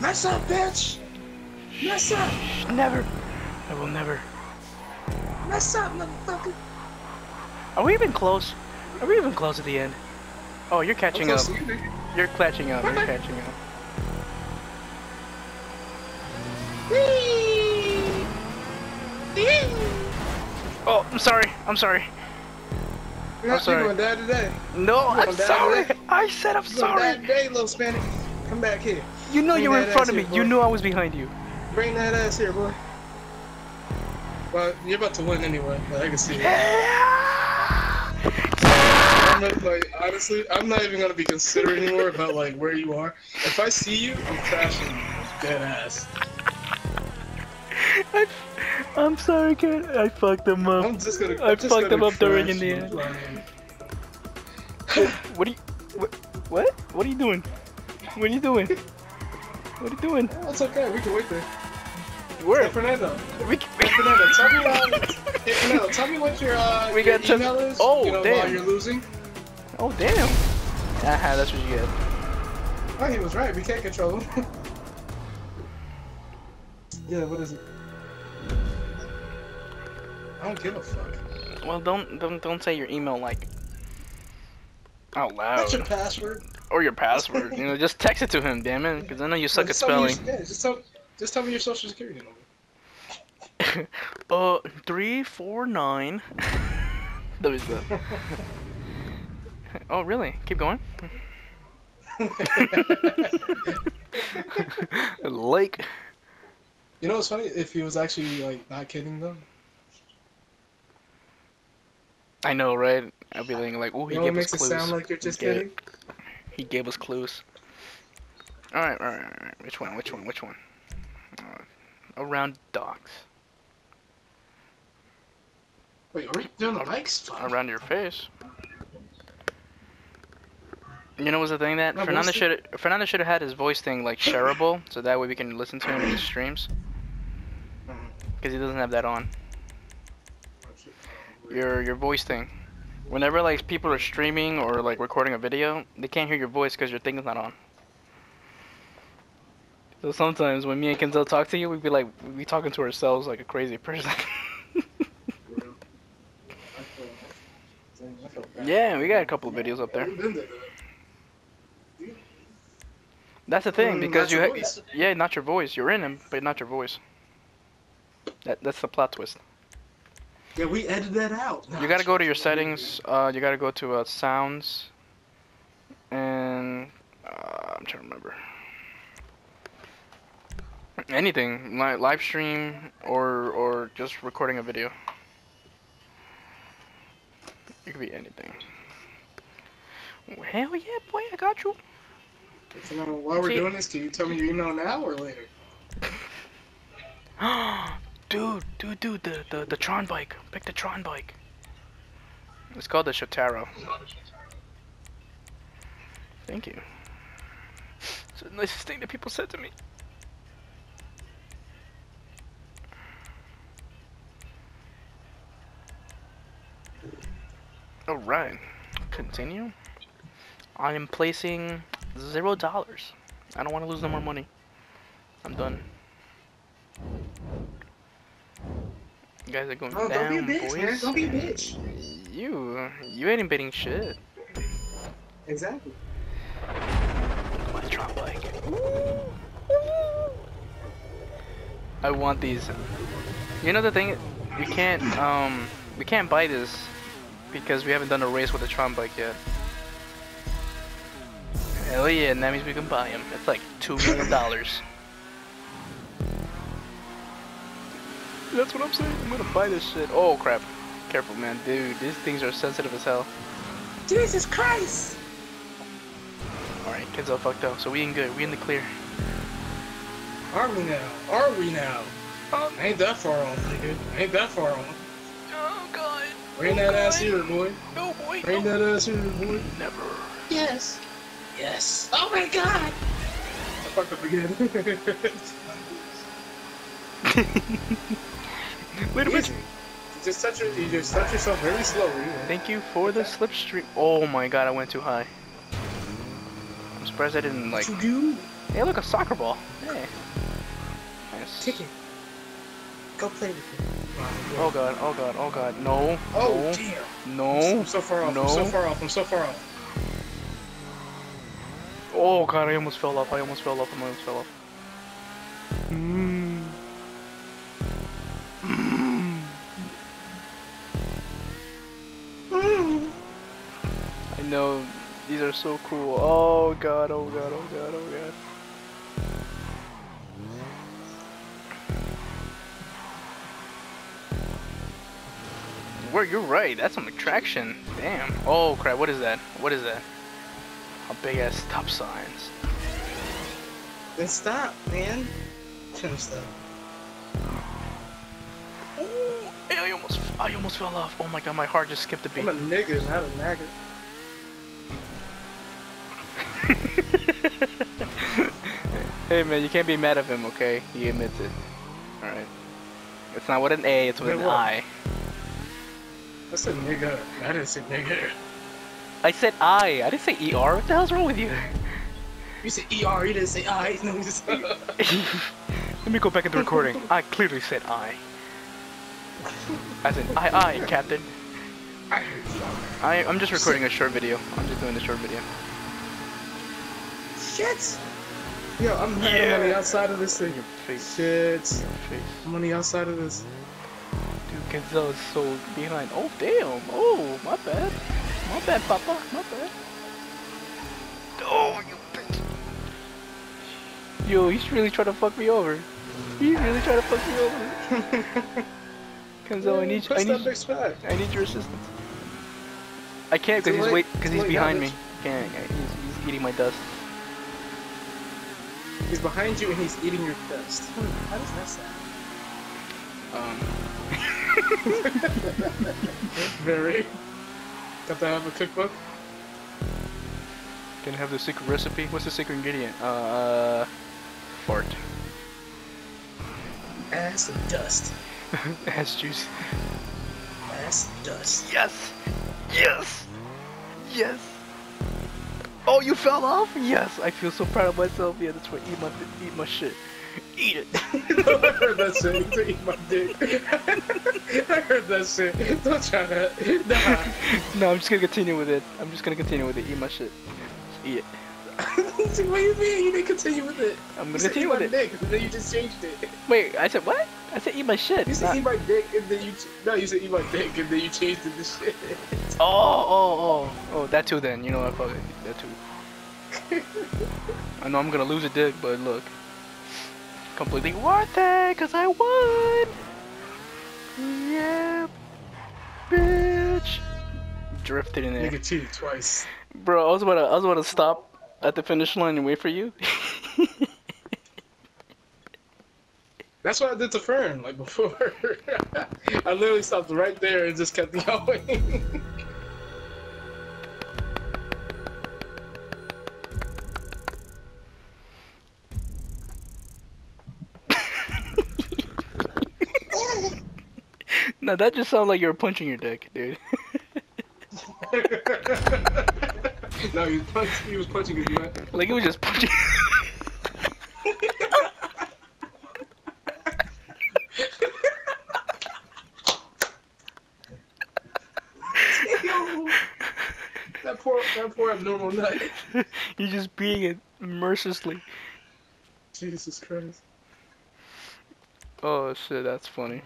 Mess up, bitch! Mess up! Never. I will never. Mess up, motherfucker! Are we even close? Are we even close at the end? Oh, you're catching up. You, you're catching up. You're catching up. Whee! Whee! Oh, I'm sorry. I'm sorry. You're not sorry. you going down today. No, You I'm going sorry. today? I said I'm You going down sorry. today, little Spanish. Come back here. You know you were in front of me. here, You knew I was behind you. Bring that ass here, boy. Well, you're about to win anyway, but I can see it. Yeah. I'm not, like, honestly, I'm not even gonna be considerate anymore about like where you are. If I see you, I'm crashing you, dead ass. I, I'm sorry, kid. I fucked them up. I'm just gonna. I I'm fucked gonna up during in the end. What are you? What? What? What are you doing? What are you doing? What are you doing? That's okay. We can wait there. Where? Hey, Fernando. We, Hey, Fernando, tell me. Uh, hey, Fernando, tell me what your uh, We your got to- email is. Oh, you know, damn. While you're losing. oh damn. Aha, that's what you get. Oh, he was right. We can't control him. yeah. What is it? I don't give a fuck. Well, don't don't don't say your email like out loud. What's your password? Or your password. you know, just text it to him, damn it, because I know you suck at Just spelling. your- yeah, just tell, just tell me your social security number. uh, three four nine. That was the. Oh really? Keep going. like. You know what's funny? If he was actually like not kidding though. I know, right? I'd be thinking like, oh, he You know what gave us makes it sound like you're just kidding? He gave us clues. All right, all right, all right. Which one? Which one? Which one? Uh, around docks. Wait, are we doing the mics? Around your face. You know what's the thing that No, Fernando should Fernando should have had his voice thing like shareable, so that way we can listen to him in his streams. Because he doesn't have that on. Your your voice thing. Whenever like people are streaming or like recording a video, they can't hear your voice because your thing is not on. So sometimes when me and Kenzel talk to you, we'd be like we talking to ourselves like a crazy person. yeah, we got a couple of videos up there. That's the thing Mm, because you yeah, not your voice. You're in him, but not your voice. That that's the plot twist. Yeah, we edited that out. You gotta go to your settings. Uh, you gotta go to uh, sounds, and uh, I'm trying to remember. Anything, li- live stream or or just recording a video. It could be anything. Hell yeah, boy, I got you. So while we're See- doing this, can you tell me your email now or later? dude, dude, dude, the, the the Tron bike. Pick the Tron bike. It's called the Shotaro. Thank you. It's the nicest thing that people said to me. Alright. Continue. I am placing zero dollars. I don't want to lose no more mm. money. I'm done. You guys are going Oh, down, don't be a bitch, boys. man. Don't be a bitch. You, you ain't bidding shit. Exactly. My Tron bike. I want these. You know the thing, we can't um we can't buy this because we haven't done a race with the Tron bike yet. Hell yeah, and that means we can buy them. It's like two million dollars. That's what I'm saying. I'm gonna buy this shit. Oh crap! Careful, man, dude. These things are sensitive as hell. Jesus Christ! All right, kids all fucked up. So we in good. We in the clear. Are we now? Are we now? Um, Ain't that far off, nigga. Ain't that far off. oh god. Bring that ass here, boy. No boy. Bring no. that ass here, boy. Never. Yes. Yes. Oh my god! I fucked up again. Wait a minute. You just touch your, you just touch yourself very slowly. Thank you for the slipstream. Oh my god, I went too high. I'm surprised I didn't like. What you do? Hey, look, a soccer ball. Hey. Nice. it Go play with it. Oh god, oh god, oh god. No. Oh no, damn. No. I'm so far off. No. I'm so far off. I'm so far off. Oh god, I almost fell off. I almost fell off. I almost fell off. Mm. Mm. I know these are so cool. Oh god, oh god, oh god, oh god. Where you're right, that's some attraction. Damn. Oh crap, what is that? What is that? A big ass stop signs. Then stop, man. Shouldn't stop. Oh, I almost, I almost fell off. Oh my god, my heart just skipped a beat. I'm a nigga, not a nagger. Hey man, you can't be mad at him, okay? He admits it. Alright. It's not with an A, it's with Wait, an what? I. I said nigga. I didn't say nigga. I said I. I didn't say ER. What the hell's wrong with you? You said ER, you didn't say I. No, you just Let me go back into the recording. I clearly said I. As in, I, I, Captain. I I, I'm just recording a short video. I'm just doing a short video. Shit! Yo, I'm on Yeah. the outside of this thing. Your face. Shit. Your face. I'm on the outside of this. Dude, Gazelle is so behind. Oh, damn. Oh, my bad. My bad, Papa. My bad. Oh, you bitch. Yo, he's really trying to fuck me over. He's really trying to fuck me over. Kenzo, I need, I need. I need your assistance. I can't because he's wait, because he's behind me. Can't. He's, he's eating my dust. He's behind you and he's eating your dust. How does that sound? Um, Very. Got to have a cookbook? can I have the secret recipe? What's the secret ingredient? Uh, uh fart. Ass and dust. Ass juice. Ass and dust. Yes! Yes! Yes! Oh, you fell off? Yes! I feel so proud of myself. Yeah, that's right. Eat my, eat my shit. Eat it. I heard that shit. You say eat my dick. I heard that shit. Don't try that. Nah. no, I'm just gonna continue with it. I'm just gonna continue with it. Eat my shit. Just eat it. what do you mean? You didn't continue with it. I'm gonna said continue with it. dick, then you just changed it. Wait, I said what? I said eat my shit. You said not- eat my dick, and then you no, you said eat my dick, and then you changed it to shit. Oh, oh, oh, oh, that too then. You know what? Fuck it. That too. I know I'm gonna lose a dick, but look. Completely worth it, cause I won! Yeah, bitch! Drifted in there. Nigga cheated twice. Bro, I was about to, I was about to stop at the finish line and wait for you. That's what I did to Fern, like before. I literally stopped right there and just kept going. no, that just sounded like you were punching your dick, dude. no, he was, punch- he was punching his man. like he was just punching. Poor, that poor abnormal nut. You're just beating it mercilessly. Jesus Christ. Oh shit, that's funny.